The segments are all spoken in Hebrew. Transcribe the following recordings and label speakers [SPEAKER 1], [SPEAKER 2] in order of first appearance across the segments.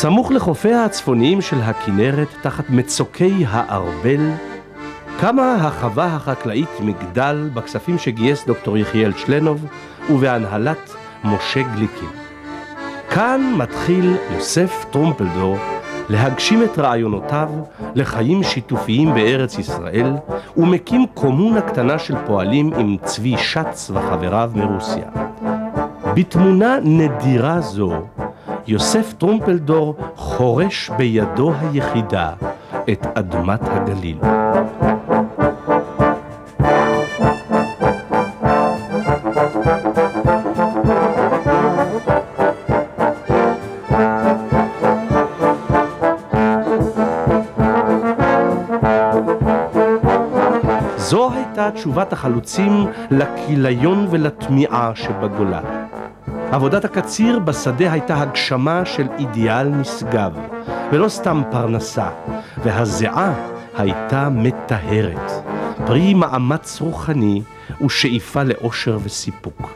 [SPEAKER 1] סמוך לחופיה הצפוניים של הכנרת, תחת מצוקי הארבל, קמה החווה החקלאית מגדל בכספים שגייס דוקטור יחיאל שלנוב ובהנהלת משה גליקין. כאן מתחיל יוסף טרומפלדור להגשים את רעיונותיו לחיים שיתופיים בארץ ישראל ומקים קומונה קטנה של פועלים עם צבי שץ וחבריו מרוסיה. בתמונה נדירה זו יוסף טרומפלדור חורש בידו היחידה את אדמת הגליל. זו הייתה תשובת החלוצים לכיליון ולתמיעה שבגולה. עבודת הקציר בשדה הייתה הגשמה של אידיאל נשגב, ולא סתם פרנסה, והזיעה הייתה מטהרת, פרי מאמץ רוחני ושאיפה לאושר וסיפוק.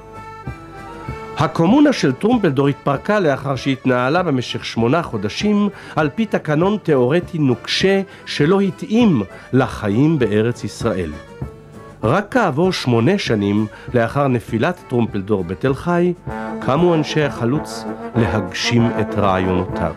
[SPEAKER 1] הקומונה של טרומפלדור התפרקה לאחר שהתנהלה במשך שמונה חודשים על פי תקנון תאורטי נוקשה שלא התאים לחיים בארץ ישראל. רק כעבור שמונה שנים לאחר נפילת טרומפלדור בתל חי, קמו אנשי החלוץ להגשים את רעיונותיו.